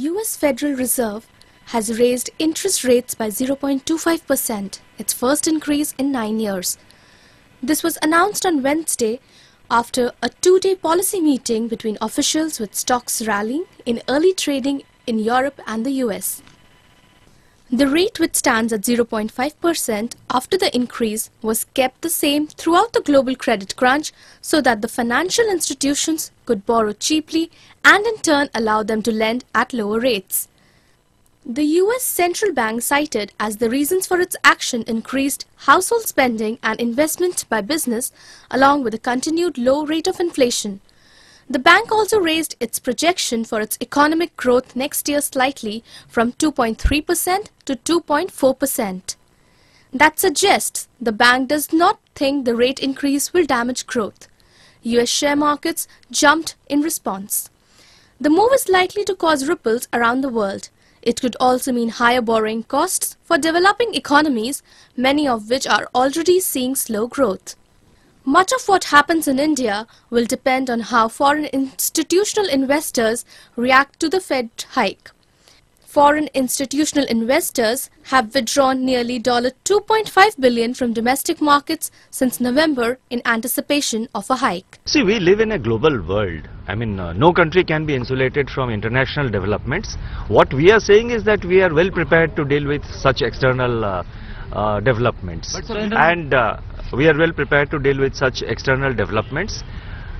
US Federal Reserve has raised interest rates by 0.25%, its first increase in nine years. This was announced on Wednesday after a two-day policy meeting between officials with stocks rallying in early trading in Europe and the US. The rate which stands at 0.5% after the increase was kept the same throughout the global credit crunch so that the financial institutions could borrow cheaply and in turn allow them to lend at lower rates. The US central bank cited as the reasons for its action increased household spending and investment by business along with a continued low rate of inflation. The bank also raised its projection for its economic growth next year slightly from 2.3% to 2.4%. That suggests the bank does not think the rate increase will damage growth. US share markets jumped in response. The move is likely to cause ripples around the world. It could also mean higher borrowing costs for developing economies, many of which are already seeing slow growth. Much of what happens in India will depend on how foreign institutional investors react to the Fed hike. Foreign institutional investors have withdrawn nearly 2.5 billion from domestic markets since November in anticipation of a hike. See, we live in a global world. I mean, uh, no country can be insulated from international developments. What we are saying is that we are well prepared to deal with such external uh, uh, developments. And uh, we are well prepared to deal with such external developments.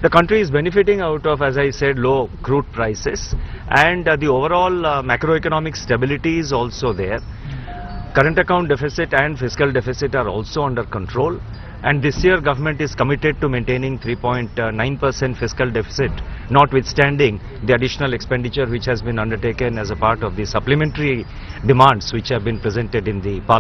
The country is benefiting out of, as I said, low crude prices and uh, the overall uh, macroeconomic stability is also there. Current account deficit and fiscal deficit are also under control and this year government is committed to maintaining 3.9% fiscal deficit notwithstanding the additional expenditure which has been undertaken as a part of the supplementary demands which have been presented in the parliament.